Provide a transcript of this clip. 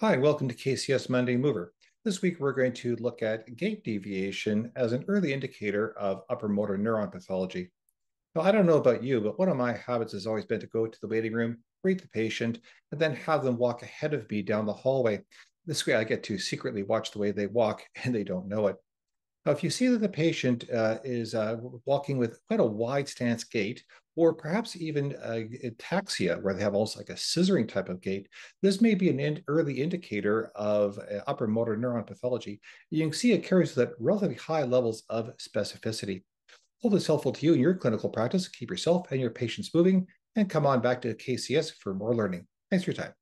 Hi, welcome to KCS Monday Mover. This week we're going to look at gait deviation as an early indicator of upper motor neuron pathology. Now, I don't know about you, but one of my habits has always been to go to the waiting room, greet the patient, and then have them walk ahead of me down the hallway. This way I get to secretly watch the way they walk and they don't know it. Now, if you see that the patient uh, is uh, walking with quite a wide stance gait, or perhaps even uh, ataxia, where they have almost like a scissoring type of gait, this may be an in early indicator of uh, upper motor neuron pathology. You can see it carries with it relatively high levels of specificity. Hope this helpful to you in your clinical practice. Keep yourself and your patients moving, and come on back to KCS for more learning. Thanks for your time.